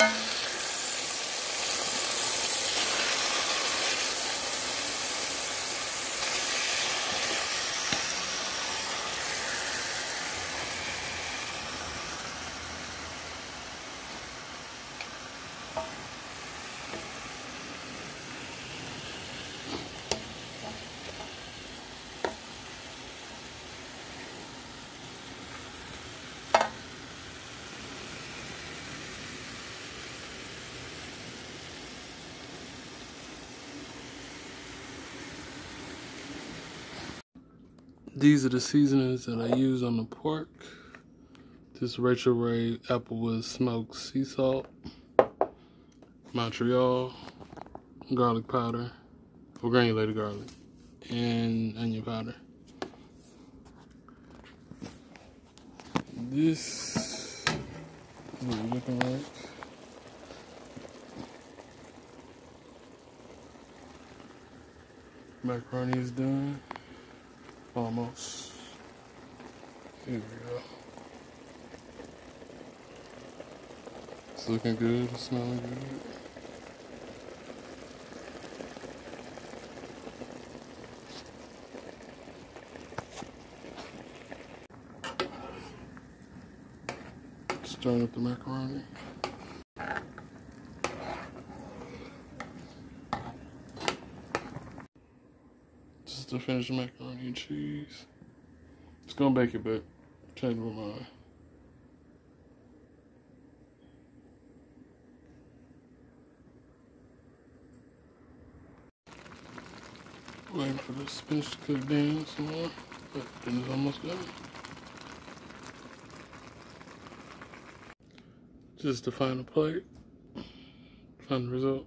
you These are the seasonings that I use on the pork. This Rachael Ray Applewood smoked sea salt, Montreal, garlic powder, or granulated garlic, and onion powder. This is what looking like. Macaroni is done. Almost. Here we go. It's looking good, it's smelling good. Stirring up the macaroni. To finish the macaroni and cheese. It's gonna bake it, but change my mind. Waiting for the spinach to cook down some more, but then it's almost done. Just the final plate, final result.